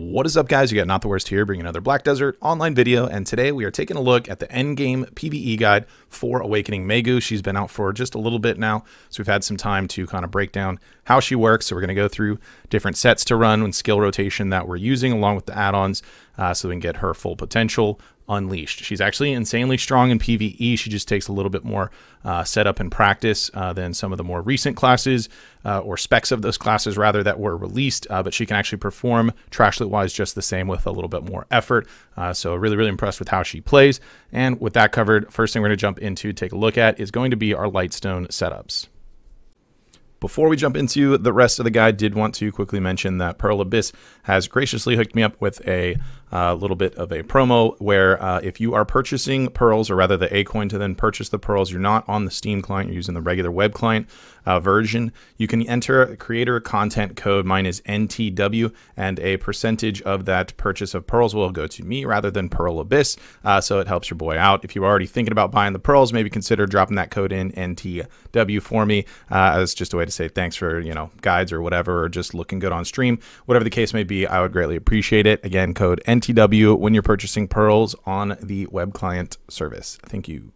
What is up, guys? You got Not the Worst here, bringing another Black Desert online video, and today we are taking a look at the endgame PvE guide for Awakening Maegu. She's been out for just a little bit now, so we've had some time to kind of break down how she works. So we're going to go through different sets to run and skill rotation that we're using along with the add-ons uh, so we can get her full potential unleashed. She's actually insanely strong in PvE. She just takes a little bit more uh, setup and practice uh, than some of the more recent classes uh, or specs of those classes rather that were released. Uh, but she can actually perform trash loot wise just the same with a little bit more effort. Uh, so really, really impressed with how she plays. And with that covered, first thing we're going to jump into, take a look at, is going to be our Lightstone setups. Before we jump into the rest of the guide, did want to quickly mention that Pearl Abyss has graciously hooked me up with a a little bit of a promo where uh, if you are purchasing pearls, or rather the Acoin to then purchase the pearls, you're not on the Steam client, you're using the regular web client uh, version, you can enter creator content code. Mine is NTW, and a percentage of that purchase of pearls will go to me rather than Pearl Abyss. Uh, so it helps your boy out. If you're already thinking about buying the pearls, maybe consider dropping that code in NTW for me uh, as just a way to say thanks for you know guides or whatever, or just looking good on stream, whatever the case may be. I would greatly appreciate it. Again, code NTW. NTW when you're purchasing pearls on the web client service. Thank you.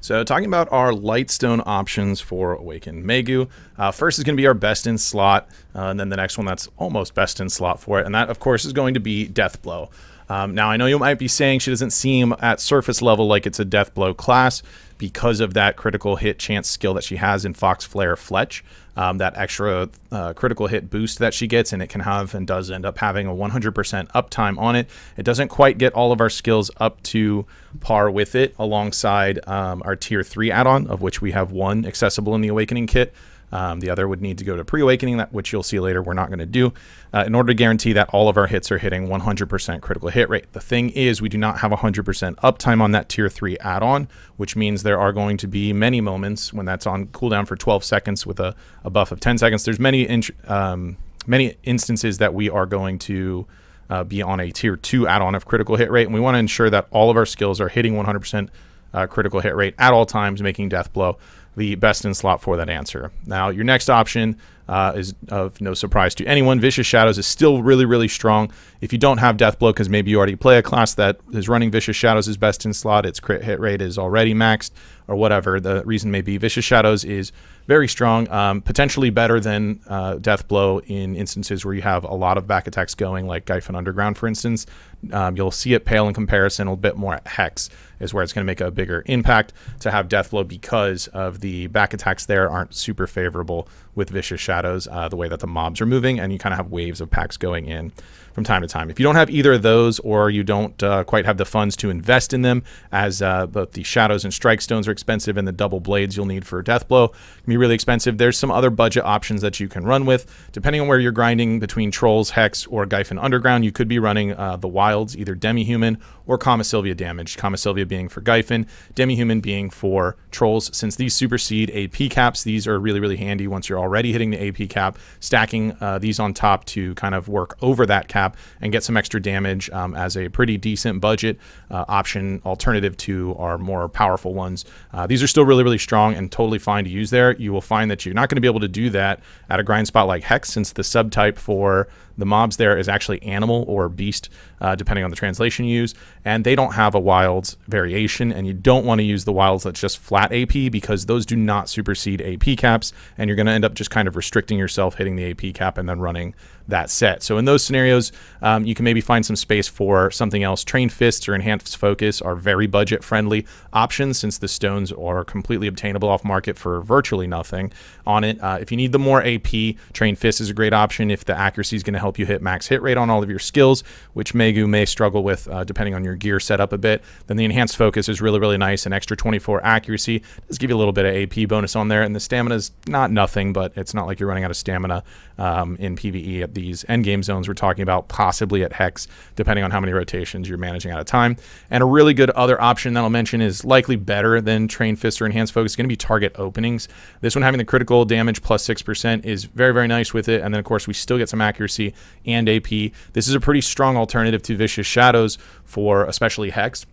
So, talking about our Lightstone options for Awaken Megu. Uh, first is going to be our best in slot, uh, and then the next one that's almost best in slot for it, and that, of course, is going to be Death Blow. Um, now, I know you might be saying she doesn't seem at surface level like it's a Death Blow class because of that critical hit chance skill that she has in Fox Flare Fletch um, that extra uh, critical hit boost that she gets, and it can have and does end up having a 100% uptime on it. It doesn't quite get all of our skills up to par with it alongside um, our tier 3 add on, of which we have one accessible in the Awakening kit. Um, the other would need to go to pre-awakening, which you'll see later. We're not going to do uh, in order to guarantee that all of our hits are hitting 100% critical hit rate. The thing is, we do not have 100% uptime on that tier three add-on, which means there are going to be many moments when that's on cooldown for 12 seconds with a, a buff of 10 seconds. There's many um, many instances that we are going to uh, be on a tier two add-on of critical hit rate, and we want to ensure that all of our skills are hitting 100% uh, critical hit rate at all times, making death blow the best in slot for that answer. Now, your next option uh, is of no surprise to anyone. Vicious Shadows is still really, really strong. If you don't have Death Blow because maybe you already play a class that is running Vicious Shadows as best in slot, its crit hit rate is already maxed or whatever, the reason may be Vicious Shadows is very strong, um, potentially better than uh, Death Blow in instances where you have a lot of back attacks going, like Gyfin Underground, for instance. Um, you'll see it pale in comparison a bit more at Hex is where it's going to make a bigger impact to have Death Blow because of the back attacks there aren't super favorable with Vicious Shadows, uh, the way that the mobs are moving, and you kind of have waves of packs going in from time to time. If you don't have either of those, or you don't uh, quite have the funds to invest in them, as uh, both the Shadows and Strike Stones are expensive, and the double blades you'll need for Death Blow can be really expensive, there's some other budget options that you can run with. Depending on where you're grinding between Trolls, Hex, or Gyfin Underground, you could be running uh, the Wilds, either Demi-Human or Kama Sylvia damage. Kama Sylvia being for Gyfin, Demi-Human being for Trolls. Since these supersede AP caps, these are really, really handy once you're already hitting the AP cap, stacking uh, these on top to kind of work over that cap and get some extra damage um, as a pretty decent budget uh, option alternative to our more powerful ones. Uh, these are still really, really strong and totally fine to use there. You will find that you're not going to be able to do that at a grind spot like Hex since the subtype for the mobs there is actually animal or beast, uh, depending on the translation you use, and they don't have a wilds variation, and you don't want to use the wilds that's just flat AP because those do not supersede AP caps, and you're going to end up just kind of restricting yourself hitting the AP cap and then running that set. So in those scenarios, um, you can maybe find some space for something else. Trained Fists or Enhanced Focus are very budget-friendly options since the stones are completely obtainable off market for virtually nothing on it. Uh, if you need the more AP, Trained Fist is a great option if the accuracy is going to help you hit max hit rate on all of your skills, which Maegu may struggle with uh, depending on your gear setup a bit. Then the enhanced focus is really, really nice. An extra 24 accuracy does give you a little bit of AP bonus on there. And the stamina is not nothing, but it's not like you're running out of stamina um, in PvE at these end game zones we're talking about, possibly at Hex, depending on how many rotations you're managing at a time. And a really good other option that I'll mention is likely better than Train Fist or Enhanced Focus, going to be target openings. This one having the critical damage plus 6% is very, very nice with it. And then, of course, we still get some accuracy and AP. This is a pretty strong alternative to Vicious Shadows for especially Hex.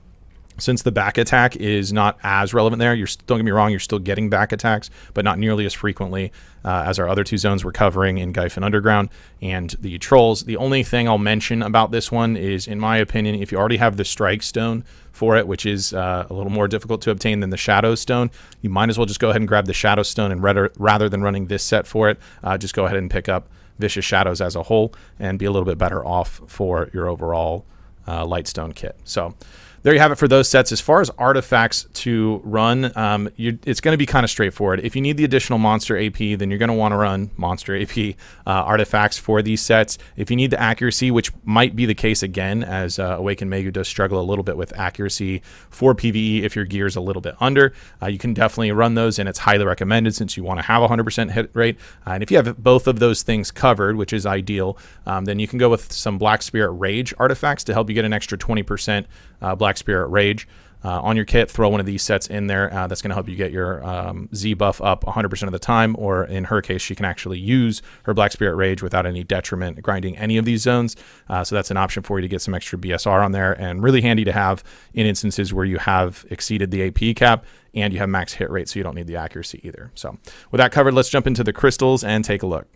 since the back attack is not as relevant there, you're don't get me wrong, you're still getting back attacks, but not nearly as frequently uh, as our other two zones we're covering in Gyfin Underground and the Trolls. The only thing I'll mention about this one is, in my opinion, if you already have the Strike Stone for it, which is uh, a little more difficult to obtain than the Shadow Stone, you might as well just go ahead and grab the Shadow Stone and rather, rather than running this set for it, uh, just go ahead and pick up Vicious Shadows as a whole and be a little bit better off for your overall uh, Lightstone kit. So there you have it for those sets. As far as artifacts to run, um, it's going to be kind of straightforward. If you need the additional monster AP, then you're going to want to run monster AP uh, artifacts for these sets. If you need the accuracy, which might be the case again, as uh, Awakened Maegu does struggle a little bit with accuracy for PvE if your gear is a little bit under, uh, you can definitely run those, and it's highly recommended since you want to have a 100% hit rate. Uh, and if you have both of those things covered, which is ideal, um, then you can go with some Black Spirit Rage artifacts to help you get an extra 20% uh, Black Spirit Rage. Uh, on your kit, throw one of these sets in there. Uh, that's going to help you get your um, Z buff up 100% of the time, or in her case, she can actually use her Black Spirit Rage without any detriment grinding any of these zones. Uh, so that's an option for you to get some extra BSR on there, and really handy to have in instances where you have exceeded the AP cap and you have max hit rate, so you don't need the accuracy either. So with that covered, let's jump into the crystals and take a look.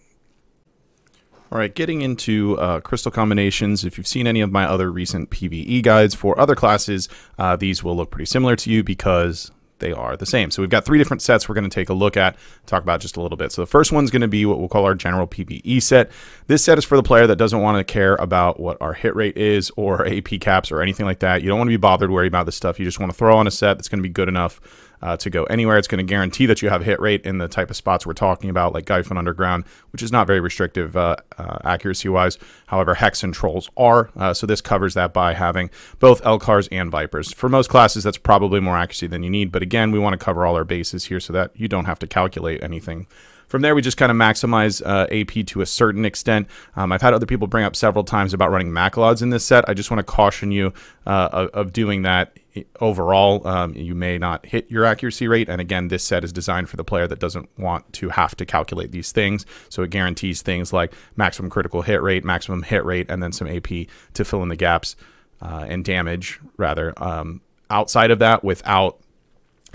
All right, getting into uh, crystal combinations. If you've seen any of my other recent PvE guides for other classes, uh, these will look pretty similar to you because they are the same. So we've got three different sets we're going to take a look at, talk about just a little bit. So the first one's going to be what we'll call our general PvE set. This set is for the player that doesn't want to care about what our hit rate is or AP caps or anything like that. You don't want to be bothered worrying about this stuff. You just want to throw on a set that's going to be good enough uh, to go anywhere. It's going to guarantee that you have hit rate in the type of spots we're talking about, like Gyfin Underground, which is not very restrictive uh, uh, accuracy wise. However, Hex and Trolls are. Uh, so this covers that by having both Elcars and Vipers. For most classes, that's probably more accuracy than you need. But again, we want to cover all our bases here so that you don't have to calculate anything from there, we just kind of maximize uh, AP to a certain extent. Um, I've had other people bring up several times about running Macleods in this set. I just want to caution you uh, of, of, doing that overall. Um, you may not hit your accuracy rate. And again, this set is designed for the player that doesn't want to have to calculate these things. So it guarantees things like maximum critical hit rate, maximum hit rate, and then some AP to fill in the gaps uh, and damage, rather. Um, outside of that, without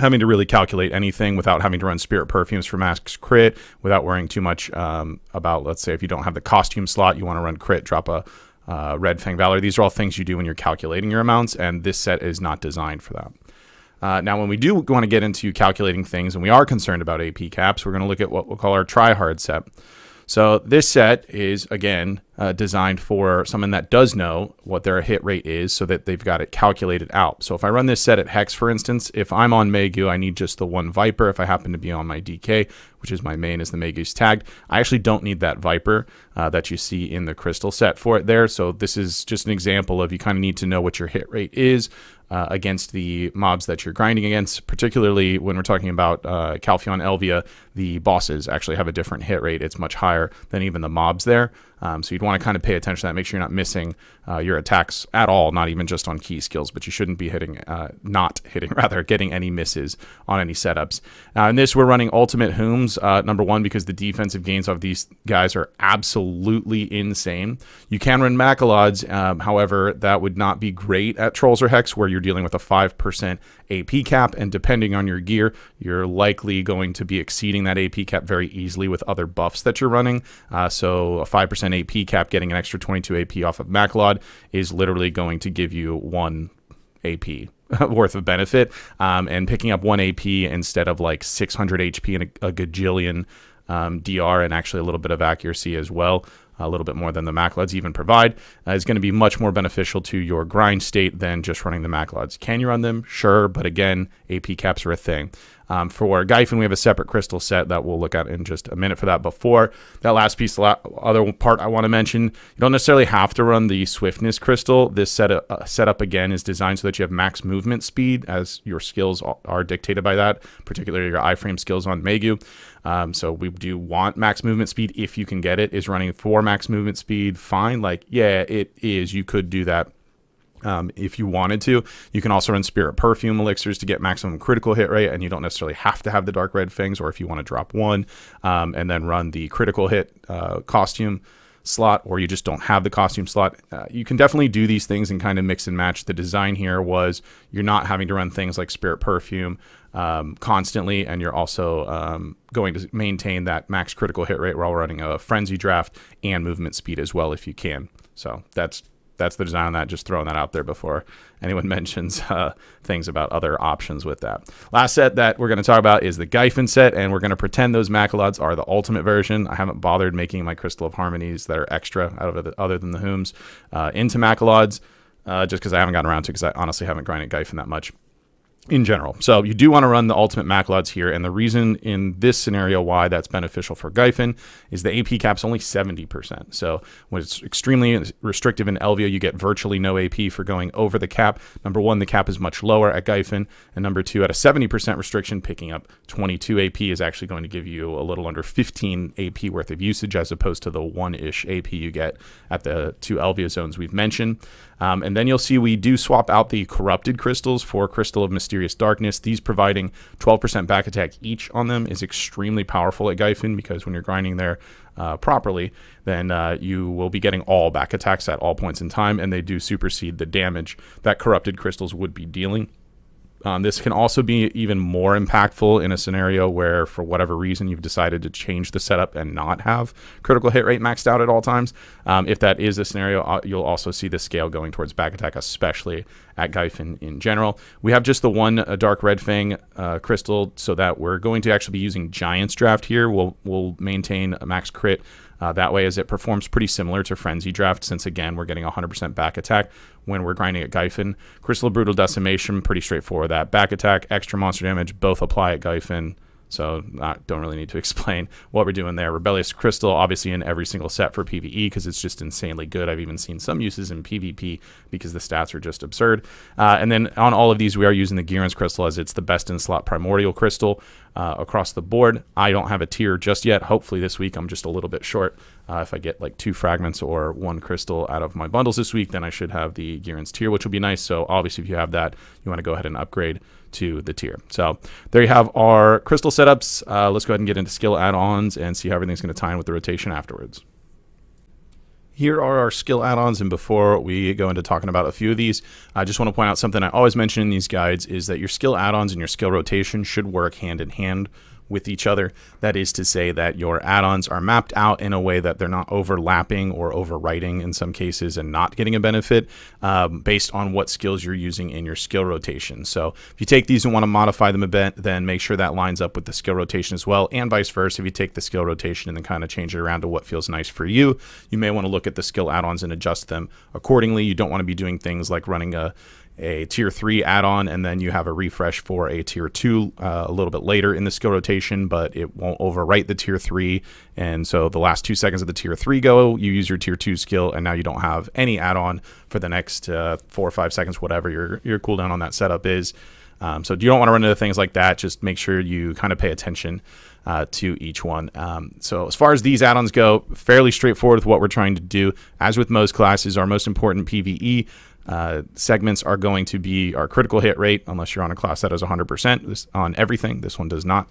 having to really calculate anything without having to run spirit perfumes for max crit without worrying too much um, about let's say if you don't have the costume slot you want to run crit drop a uh, red fang valor. These are all things you do when you're calculating your amounts and this set is not designed for that. Uh, now when we do want to get into calculating things and we are concerned about ap caps we're going to look at what we'll call our try hard set so this set is again uh, designed for someone that does know what their hit rate is so that they've got it calculated out. So if I run this set at Hex, for instance, if I'm on Maegu, I need just the one Viper. If I happen to be on my DK, which is my main as the Maegu's tagged, I actually don't need that Viper uh, that you see in the Crystal set for it there. So this is just an example of you kind of need to know what your hit rate is uh, against the mobs that you're grinding against, particularly when we're talking about uh, Calpheon Elvia, the bosses actually have a different hit rate. It's much higher than even the mobs there. Um, so you'd want to kind of pay attention to that. Make sure you're not missing uh, your attacks at all, not even just on key skills, but you shouldn't be hitting, uh, not hitting, rather, getting any misses on any setups. Now, in this, we're running Ultimate Hooms, uh, number one, because the defensive gains of these guys are absolutely insane. You can run Macleods, um, however, that would not be great at Trolls or Hex, where you're dealing with a 5% AP cap, and depending on your gear, you're likely going to be exceeding that AP cap very easily with other buffs that you're running. Uh, so a 5% AP cap, getting an extra 22 AP off of Macleod is literally going to give you one AP worth of benefit. Um, and picking up one AP instead of like 600 HP and a, a gajillion um, DR and actually a little bit of accuracy as well a little bit more than the Macleods even provide, uh, is going to be much more beneficial to your grind state than just running the Macleods. Can you run them? Sure, but again, AP caps are a thing. Um, for Gyfin, we have a separate crystal set that we'll look at in just a minute for that. Before that last piece, the other part I want to mention, you don't necessarily have to run the swiftness crystal. This set uh, setup again is designed so that you have max movement speed as your skills are dictated by that, particularly your iframe skills on Maegu. Um, so we do want max movement speed if you can get it. Is running for max movement speed fine? Like, yeah, it is. You could do that um, if you wanted to. You can also run Spirit Perfume elixirs to get maximum critical hit rate, and you don't necessarily have to have the Dark Red Fangs, or if you want to drop one um, and then run the critical hit uh, costume slot or you just don't have the costume slot, uh, you can definitely do these things and kind of mix and match. The design here was you're not having to run things like Spirit Perfume um, constantly, and you're also um, going to maintain that max critical hit rate while running a Frenzy draft and movement speed as well if you can. So that's that's the design on that. Just throwing that out there before anyone mentions uh, things about other options with that. Last set that we're going to talk about is the Gyfin set, and we're going to pretend those Macalods are the ultimate version. I haven't bothered making my Crystal of Harmonies that are extra out of the, other than the Hooms uh, into Macalods, uh, just because I haven't gotten around to because I honestly haven't grinded Gyfin that much in general. So you do want to run the ultimate Macalods here, and the reason in this scenario why that's beneficial for Gyfin is the AP cap's only 70%. So when it's extremely restrictive in Elvia, you get virtually no AP for going over the cap. Number one, the cap is much lower at Gyfin, and number two, at a 70% restriction, picking up 22 AP is actually going to give you a little under 15 AP worth of usage as opposed to the one-ish AP you get at the two Elvia zones we've mentioned. Um, and then you'll see we do swap out the corrupted crystals for Crystal of Mysterious Darkness. These providing 12% back attack each on them is extremely powerful at Gyfin because when you're grinding there uh, properly, then uh, you will be getting all back attacks at all points in time, and they do supersede the damage that corrupted crystals would be dealing. Um, this can also be even more impactful in a scenario where, for whatever reason, you've decided to change the setup and not have critical hit rate maxed out at all times. Um, if that is a scenario, uh, you'll also see the scale going towards back attack, especially at Gyfin in general. We have just the one uh, Dark Red Fang uh, crystal, so that we're going to actually be using Giant's Draft here. We'll, we'll maintain a max crit uh, that way, as it performs pretty similar to Frenzy Draft, since again, we're getting 100% back attack when we're grinding at Gyfin. Crystal Brutal Decimation, pretty straightforward. That back attack, extra monster damage, both apply at Gyfin. So I don't really need to explain what we're doing there. Rebellious Crystal, obviously in every single set for PvE because it's just insanely good. I've even seen some uses in PvP because the stats are just absurd. Uh, and then on all of these, we are using the Giron's Crystal as it's the best in slot primordial crystal uh, across the board. I don't have a tier just yet. Hopefully this week I'm just a little bit short. Uh, if I get like two fragments or one crystal out of my bundles this week, then I should have the Giron's tier, which will be nice. So obviously if you have that, you want to go ahead and upgrade to the tier. So there you have our crystal setups. Uh, let's go ahead and get into skill add-ons and see how everything's going to tie in with the rotation afterwards. Here are our skill add-ons, and before we go into talking about a few of these, I just want to point out something I always mention in these guides is that your skill add-ons and your skill rotation should work hand in hand with each other. That is to say that your add-ons are mapped out in a way that they're not overlapping or overwriting in some cases and not getting a benefit um, based on what skills you're using in your skill rotation. So if you take these and want to modify them a bit, then make sure that lines up with the skill rotation as well, and vice versa. If you take the skill rotation and then kind of change it around to what feels nice for you, you may want to look at the skill add-ons and adjust them accordingly. You don't want to be doing things like running a a tier 3 add-on and then you have a refresh for a tier 2 uh, a little bit later in the skill rotation but it won't overwrite the tier 3 and so the last two seconds of the tier 3 go you use your tier 2 skill and now you don't have any add-on for the next uh, four or five seconds whatever your, your cooldown on that setup is um, so you don't want to run into things like that just make sure you kind of pay attention uh, to each one. Um, so as far as these add-ons go, fairly straightforward with what we're trying to do. As with most classes, our most important PVE uh, segments are going to be our critical hit rate, unless you're on a class that has 100% this, on everything. This one does not.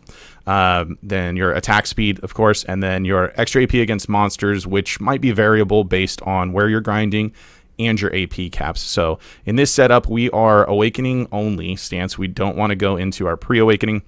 Um, then your attack speed, of course, and then your extra AP against monsters, which might be variable based on where you're grinding and your AP caps. So in this setup, we are awakening only stance. We don't want to go into our pre-awakening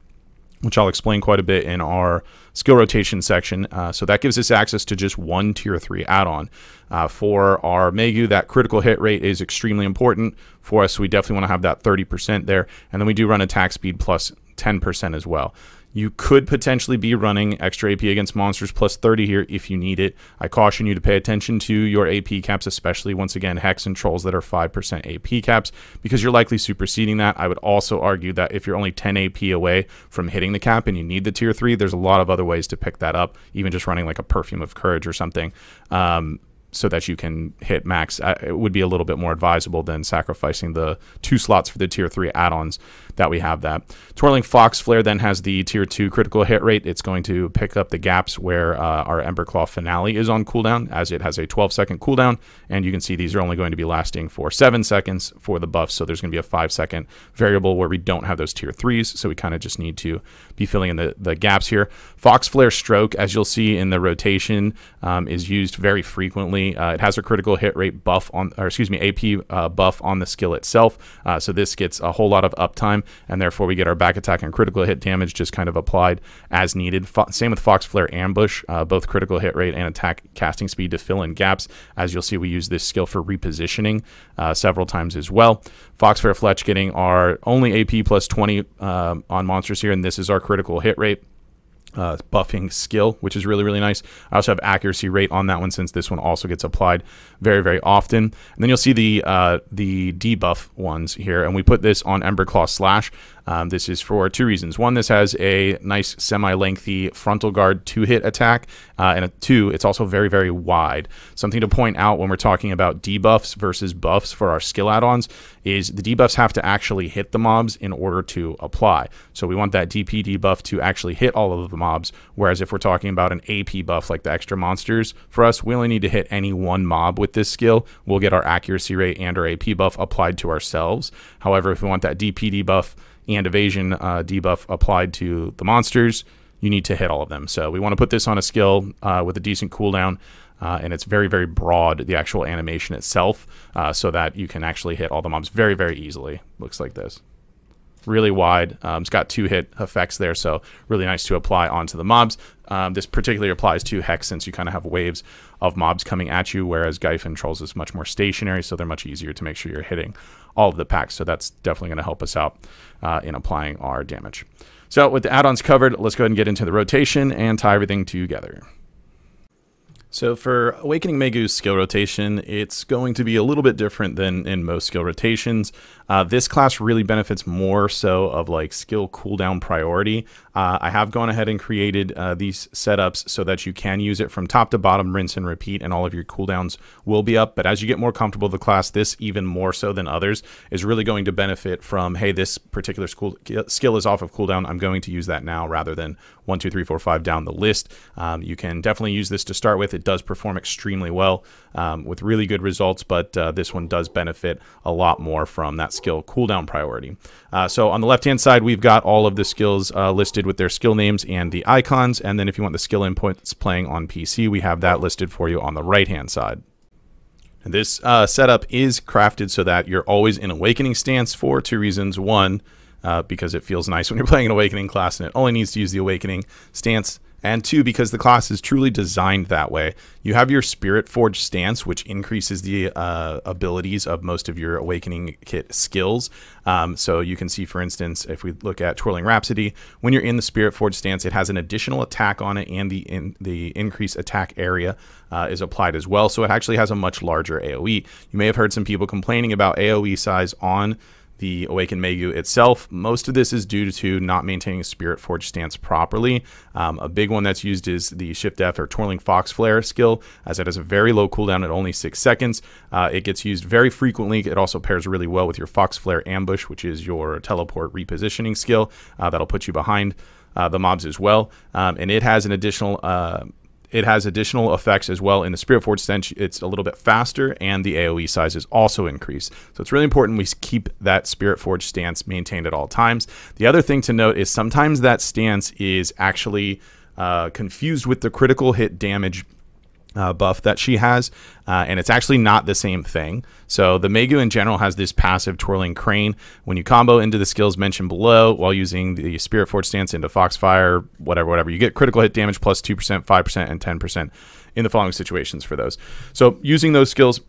which I'll explain quite a bit in our skill rotation section. Uh, so that gives us access to just one tier 3 add-on. Uh, for our Maegu, that critical hit rate is extremely important for us. So we definitely want to have that 30% there. And then we do run attack speed plus 10% as well. You could potentially be running extra AP against monsters plus 30 here if you need it. I caution you to pay attention to your AP caps, especially once again, Hex and Trolls that are 5% AP caps, because you're likely superseding that. I would also argue that if you're only 10 AP away from hitting the cap and you need the tier 3, there's a lot of other ways to pick that up, even just running like a Perfume of Courage or something. Um, so that you can hit max. It would be a little bit more advisable than sacrificing the two slots for the tier three add-ons that we have that. Twirling Fox Flare then has the tier two critical hit rate. It's going to pick up the gaps where uh, our Emberclaw finale is on cooldown, as it has a 12 second cooldown. And you can see these are only going to be lasting for seven seconds for the buffs. So there's going to be a five second variable where we don't have those tier threes. So we kind of just need to be filling in the, the gaps here. Fox Flare Stroke, as you'll see in the rotation, um, is used very frequently. Uh, it has a critical hit rate buff on, or excuse me, AP uh, buff on the skill itself. Uh, so this gets a whole lot of uptime, and therefore we get our back attack and critical hit damage just kind of applied as needed. Fo same with Fox Flare Ambush, uh, both critical hit rate and attack casting speed to fill in gaps. As you'll see, we use this skill for repositioning uh, several times as well. Fox Flare Fletch getting our only AP plus 20 uh, on monsters here, and this is our critical hit rate uh, buffing skill, which is really, really nice. I also have accuracy rate on that one since this one also gets applied very, very often. And then you'll see the uh, the debuff ones here, and we put this on Emberclaw Slash. Um, this is for two reasons. One, this has a nice semi-lengthy frontal guard two-hit attack, uh, and a two, it's also very, very wide. Something to point out when we're talking about debuffs versus buffs for our skill add-ons is the debuffs have to actually hit the mobs in order to apply. So we want that DP debuff to actually hit all of the mobs, whereas if we're talking about an AP buff like the extra monsters, for us, we only need to hit any one mob with this skill. We'll get our accuracy rate and our AP buff applied to ourselves. However, if we want that DP debuff, and evasion uh, debuff applied to the monsters, you need to hit all of them. So we want to put this on a skill uh, with a decent cooldown. Uh, and it's very, very broad, the actual animation itself, uh, so that you can actually hit all the mobs very, very easily. Looks like this. Really wide. Um, it's got two hit effects there, so really nice to apply onto the mobs. Um, this particularly applies to Hex since you kind of have waves of mobs coming at you, whereas Gyfin Trolls is much more stationary, so they're much easier to make sure you're hitting all of the packs. So that's definitely going to help us out uh, in applying our damage. So with the add-ons covered, let's go ahead and get into the rotation and tie everything together. So for Awakening Maegu's skill rotation, it's going to be a little bit different than in most skill rotations. Uh, this class really benefits more so of like skill cooldown priority. Uh, I have gone ahead and created uh, these setups so that you can use it from top to bottom, rinse and repeat, and all of your cooldowns will be up. But as you get more comfortable with the class, this even more so than others is really going to benefit from, hey, this particular school, skill is off of cooldown. I'm going to use that now rather than one, two, three, four, five down the list. Um, you can definitely use this to start with. It does perform extremely well um, with really good results, but uh, this one does benefit a lot more from that skill cooldown priority. Uh, so on the left-hand side, we've got all of the skills uh, listed with their skill names and the icons, and then if you want the skill inputs playing on PC, we have that listed for you on the right-hand side. This uh, setup is crafted so that you're always in Awakening stance for two reasons. One, uh, because it feels nice when you're playing an Awakening class and it only needs to use the Awakening stance and two, because the class is truly designed that way. You have your Spirit Forge stance, which increases the uh, abilities of most of your Awakening Kit skills. Um, so you can see, for instance, if we look at Twirling Rhapsody, when you're in the Spirit Forge stance, it has an additional attack on it, and the in, the increased attack area uh, is applied as well. So it actually has a much larger AOE. You may have heard some people complaining about AOE size on the Awakened Maegu itself. Most of this is due to not maintaining Spirit Forge stance properly. Um, a big one that's used is the Shift F or Twirling Fox Flare skill, as it has a very low cooldown at only six seconds. Uh, it gets used very frequently. It also pairs really well with your Fox Flare Ambush, which is your teleport repositioning skill uh, that'll put you behind. Uh, the mobs as well, um, and it has an additional uh, it has additional effects as well in the Spirit Forge Stance. It's a little bit faster, and the AoE size is also increased. So it's really important we keep that Spirit Forge stance maintained at all times. The other thing to note is sometimes that stance is actually uh, confused with the critical hit damage uh, buff that she has, uh, and it's actually not the same thing. So the Maegu in general has this passive twirling crane. When you combo into the skills mentioned below while using the Spirit Forge stance into Foxfire, whatever, whatever, you get critical hit damage plus 2%, 5%, and 10% in the following situations for those. So using those skills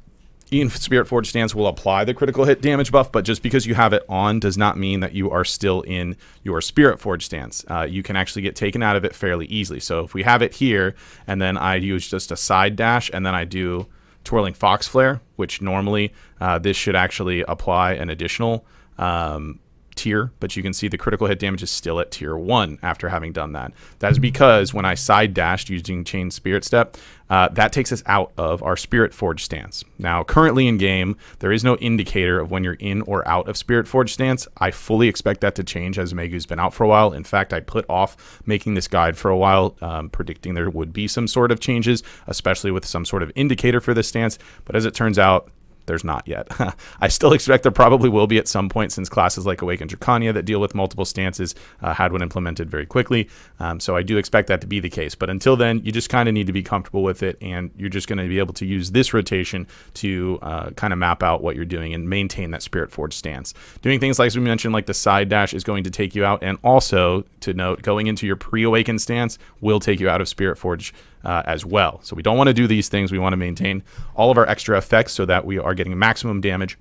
Ian Spirit Forge stance will apply the critical hit damage buff, but just because you have it on does not mean that you are still in your Spirit Forge stance. Uh, you can actually get taken out of it fairly easily. So if we have it here, and then I use just a side dash, and then I do Twirling Fox Flare, which normally uh, this should actually apply an additional um, tier, but you can see the critical hit damage is still at tier one after having done that. That is because when I side dashed using Chain Spirit Step, uh, that takes us out of our Spirit Forge stance. Now, currently in game, there is no indicator of when you're in or out of Spirit Forge stance. I fully expect that to change as Maegu's been out for a while. In fact, I put off making this guide for a while, um, predicting there would be some sort of changes, especially with some sort of indicator for this stance. But as it turns out, there's not yet. I still expect there probably will be at some point since classes like Awakened Dracania that deal with multiple stances uh, had one implemented very quickly. Um, so I do expect that to be the case. But until then, you just kind of need to be comfortable with it and you're just going to be able to use this rotation to uh, kind of map out what you're doing and maintain that Spirit Forge stance. Doing things like we mentioned, like the side dash is going to take you out. And also to note, going into your pre-awakened stance will take you out of Spirit Forge uh, as well. So we don't want to do these things. We want to maintain all of our extra effects so that we are getting maximum damage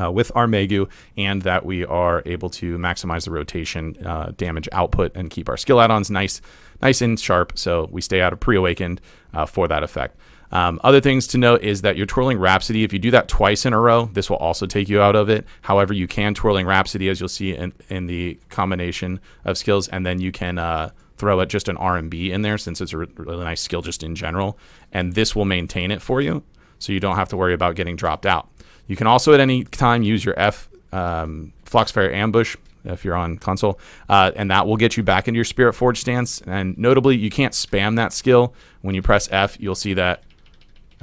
uh, with our Maegu and that we are able to maximize the rotation uh, damage output and keep our skill add-ons nice, nice and sharp so we stay out of pre-awakened uh, for that effect. Um, other things to note is that you're twirling Rhapsody. If you do that twice in a row, this will also take you out of it. However, you can twirling Rhapsody as you'll see in, in the combination of skills, and then you can uh, throw it just an R&B in there since it's a really nice skill just in general. And this will maintain it for you so you don't have to worry about getting dropped out. You can also at any time use your F um, Floxfire Ambush if you're on console, uh, and that will get you back into your Spirit Forge stance. And notably, you can't spam that skill. When you press F, you'll see that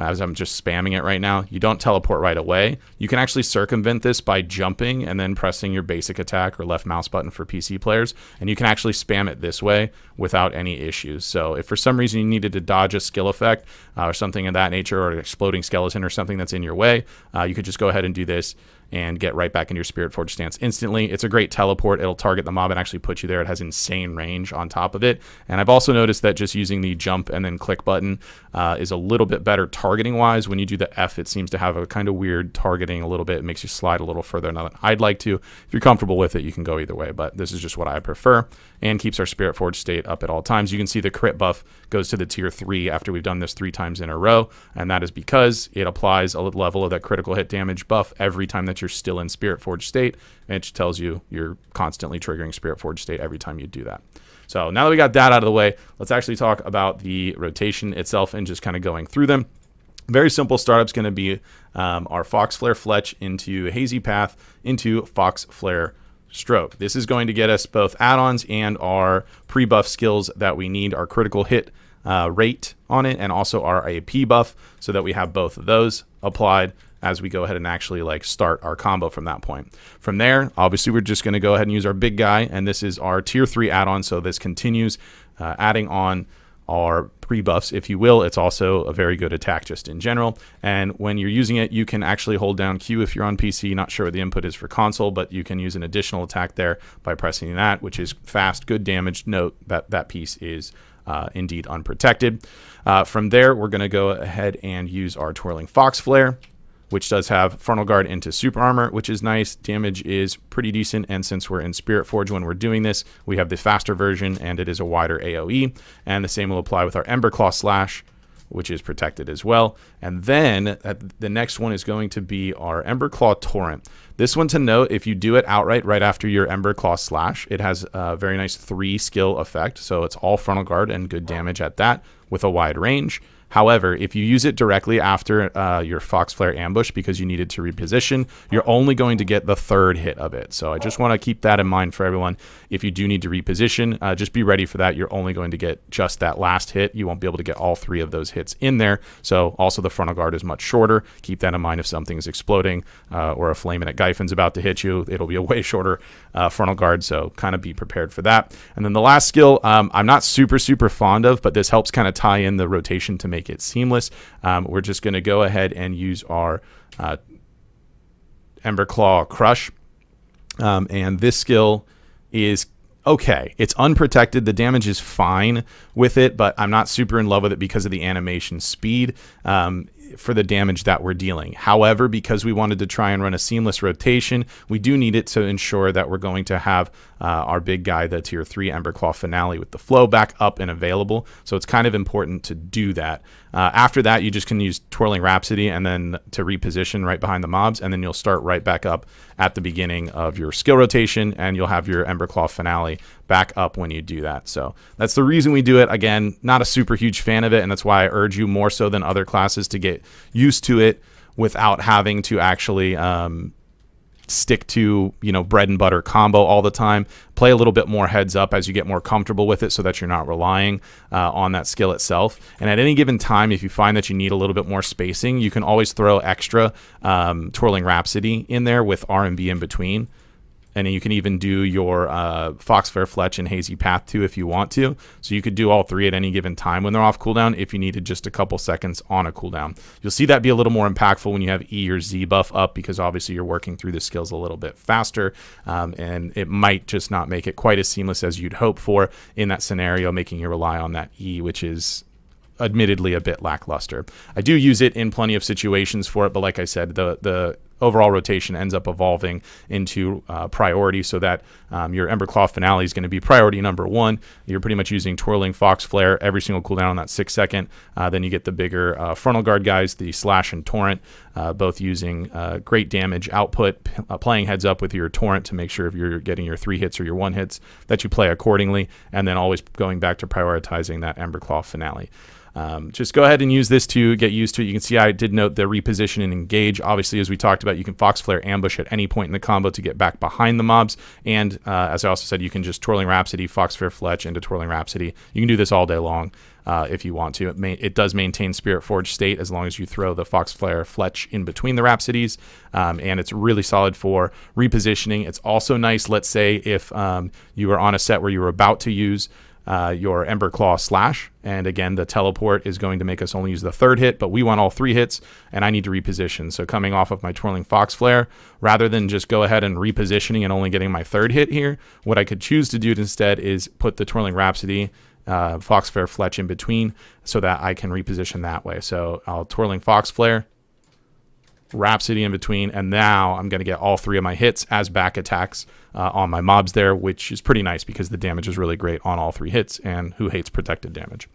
as I'm just spamming it right now, you don't teleport right away. You can actually circumvent this by jumping and then pressing your basic attack or left mouse button for PC players. And you can actually spam it this way without any issues. So if for some reason you needed to dodge a skill effect uh, or something of that nature or an exploding skeleton or something that's in your way, uh, you could just go ahead and do this and get right back into your Spirit Forge stance instantly. It's a great teleport. It'll target the mob and actually put you there. It has insane range on top of it. And I've also noticed that just using the jump and then click button uh, is a little bit better targeting wise. When you do the F, it seems to have a kind of weird targeting a little bit. It makes you slide a little further than I'd like to. If you're comfortable with it, you can go either way, but this is just what I prefer and keeps our Spirit Forge state up at all times. You can see the crit buff goes to the tier 3 after we've done this three times in a row, and that is because it applies a level of that critical hit damage buff every time that you're still in Spirit Forge state, and it tells you you're constantly triggering Spirit Forge state every time you do that. So now that we got that out of the way, let's actually talk about the rotation itself and just kind of going through them. Very simple startup's going to be um, our Fox Flare Fletch into Hazy Path into Fox Flare Stroke. This is going to get us both add-ons and our pre-buff skills that we need, our critical hit uh, rate on it, and also our AP buff, so that we have both of those applied as we go ahead and actually like start our combo from that point. From there, obviously, we're just going to go ahead and use our big guy, and this is our tier three add-on. So this continues uh, adding on our pre-buffs, if you will. It's also a very good attack just in general. And when you're using it, you can actually hold down Q if you're on PC. Not sure what the input is for console, but you can use an additional attack there by pressing that, which is fast, good damage. Note that that piece is uh, indeed unprotected. Uh, from there, we're going to go ahead and use our Twirling Fox Flare which does have frontal guard into super armor, which is nice. Damage is pretty decent, and since we're in Spirit Forge when we're doing this, we have the faster version, and it is a wider AoE. And the same will apply with our Ember Claw Slash, which is protected as well. And then uh, the next one is going to be our Ember Claw Torrent. This one to note, if you do it outright right after your Ember Claw Slash, it has a very nice three skill effect. So it's all frontal guard and good damage at that with a wide range. However, if you use it directly after uh, your Fox Flare ambush because you needed to reposition, you're only going to get the third hit of it. So I just want to keep that in mind for everyone. If you do need to reposition, uh, just be ready for that. You're only going to get just that last hit. You won't be able to get all three of those hits in there. So also the frontal guard is much shorter. Keep that in mind if something's exploding uh, or a flame at Gyfin's about to hit you. It'll be a way shorter uh, frontal guard. So kind of be prepared for that. And then the last skill, um, I'm not super, super fond of, but this helps kind of tie in the rotation to make make it seamless. Um, we're just going to go ahead and use our uh, Ember Claw Crush. Um, and this skill is okay. It's unprotected. The damage is fine with it, but I'm not super in love with it because of the animation speed. Um, for the damage that we're dealing. However, because we wanted to try and run a seamless rotation, we do need it to ensure that we're going to have uh, our big guy, the tier 3 Emberclaw finale with the flow back up and available. So it's kind of important to do that. Uh, after that, you just can use Twirling Rhapsody and then to reposition right behind the mobs, and then you'll start right back up at the beginning of your skill rotation, and you'll have your Emberclaw finale back up when you do that. So that's the reason we do it. Again, not a super huge fan of it, and that's why I urge you more so than other classes to get used to it without having to actually um, stick to you know bread and butter combo all the time. Play a little bit more heads up as you get more comfortable with it so that you're not relying uh, on that skill itself. And at any given time if you find that you need a little bit more spacing you can always throw extra um, twirling rhapsody in there with r&b in between and you can even do your uh, Foxflare Fletch and Hazy Path too if you want to. So you could do all three at any given time when they're off cooldown if you needed just a couple seconds on a cooldown. You'll see that be a little more impactful when you have E or Z buff up because obviously you're working through the skills a little bit faster um, and it might just not make it quite as seamless as you'd hope for in that scenario, making you rely on that E, which is admittedly a bit lackluster. I do use it in plenty of situations for it, but like I said, the the overall rotation ends up evolving into uh, priority so that um, your Emberclaw finale is going to be priority number one. You're pretty much using Twirling Fox Flare every single cooldown on that six second. Uh, then you get the bigger uh, frontal guard guys, the Slash and Torrent, uh, both using uh, great damage output, uh, playing heads up with your Torrent to make sure if you're getting your three hits or your one hits that you play accordingly, and then always going back to prioritizing that Emberclaw finale. Um, just go ahead and use this to get used to it. You can see I did note the reposition and engage. Obviously, as we talked about, you can Fox Flare ambush at any point in the combo to get back behind the mobs. And uh, as I also said, you can just Twirling Rhapsody, Fox Flare Fletch into Twirling Rhapsody. You can do this all day long. Uh, if you want to. It, may, it, does maintain Spirit Forge state as long as you throw the Fox Flare Fletch in between the Rhapsodies, um, and it's really solid for repositioning. It's also nice, let's say, if um, you were on a set where you were about to use uh, your Emberclaw slash. And again, the teleport is going to make us only use the third hit, but we want all three hits, and I need to reposition. So coming off of my Twirling Fox Flare, rather than just go ahead and repositioning and only getting my third hit here, what I could choose to do instead is put the Twirling Rhapsody uh, Fox Flare Fletch in between so that I can reposition that way. So I'll Twirling Fox Flare, Rhapsody in between, and now I'm going to get all three of my hits as back attacks uh, on my mobs there, which is pretty nice because the damage is really great on all three hits, and who hates protected damage?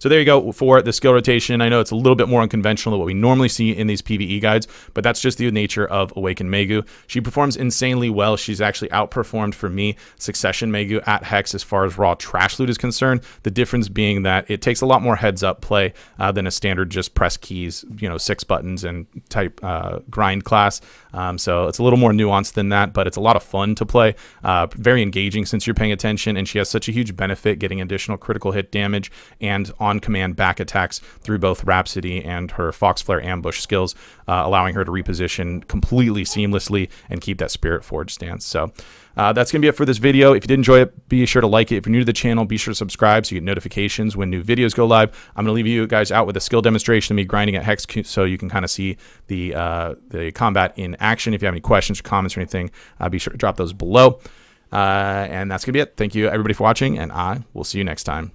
So there you go for the skill rotation. I know it's a little bit more unconventional than what we normally see in these PvE guides, but that's just the nature of Awakened Maegu. She performs insanely well. She's actually outperformed for me Succession Maegu at Hex as far as raw trash loot is concerned. The difference being that it takes a lot more heads up play uh, than a standard just press keys, you know, six buttons and type uh, grind class. Um, so it's a little more nuanced than that, but it's a lot of fun to play. Uh, very engaging since you're paying attention, and she has such a huge benefit getting additional critical hit damage and on command back attacks through both Rhapsody and her Fox Flare ambush skills, uh, allowing her to reposition completely seamlessly and keep that Spirit Forge stance. So uh, that's going to be it for this video. If you did enjoy it, be sure to like it. If you're new to the channel, be sure to subscribe so you get notifications when new videos go live. I'm going to leave you guys out with a skill demonstration of me grinding at Hex so you can kind of see the, uh, the combat in action. If you have any questions or comments or anything, uh, be sure to drop those below. Uh, and that's going to be it. Thank you, everybody, for watching, and I will see you next time.